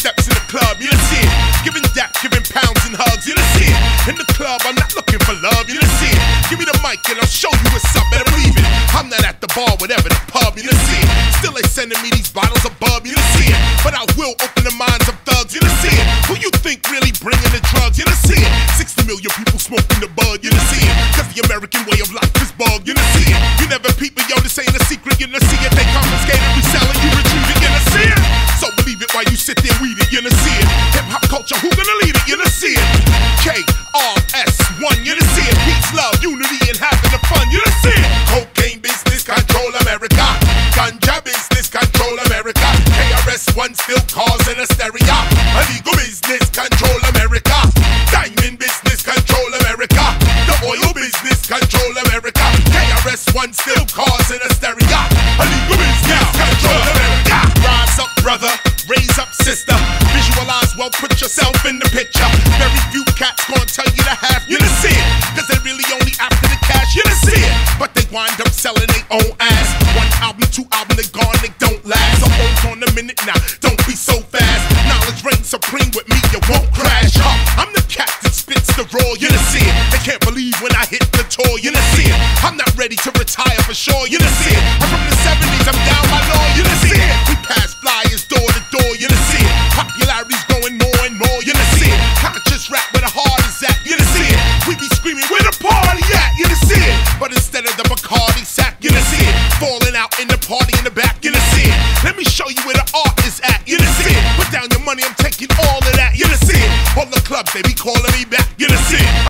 steps in the club, you'll see it. Giving dap, giving pounds and hugs, you'll see it. In the club, I'm not looking for love, you'll see it. Give me the mic and I'll show you what's up, better believe it. I'm not at the bar, whatever the pub, you'll see it. Still they sending me these bottles of bub, you'll see it. But I will open the minds of thugs, you'll see it. Who you think really bringing the drugs, you'll see it. 60 million people smoking the bud, you'll see it. Cause the American way of life weed it, see it. Hip hop culture, who gonna lead it, You're gonna see it. K R Visualize well, put yourself in the picture. Very few cats gonna tell you to have you to see it. Cause they really only after the cash, you to see it. But they wind up selling their own ass. One album, two album, they gone, they don't last. So hold on a minute now, don't be so fast. Knowledge reigns supreme with me, you won't crash. Huh? I'm the cat that spits the raw, you to see it. They can't believe when I hit the tour, you to see it. I'm not ready to retire for sure, you to see it. All of that, you to see it. All the clubs, they be calling me back, you to see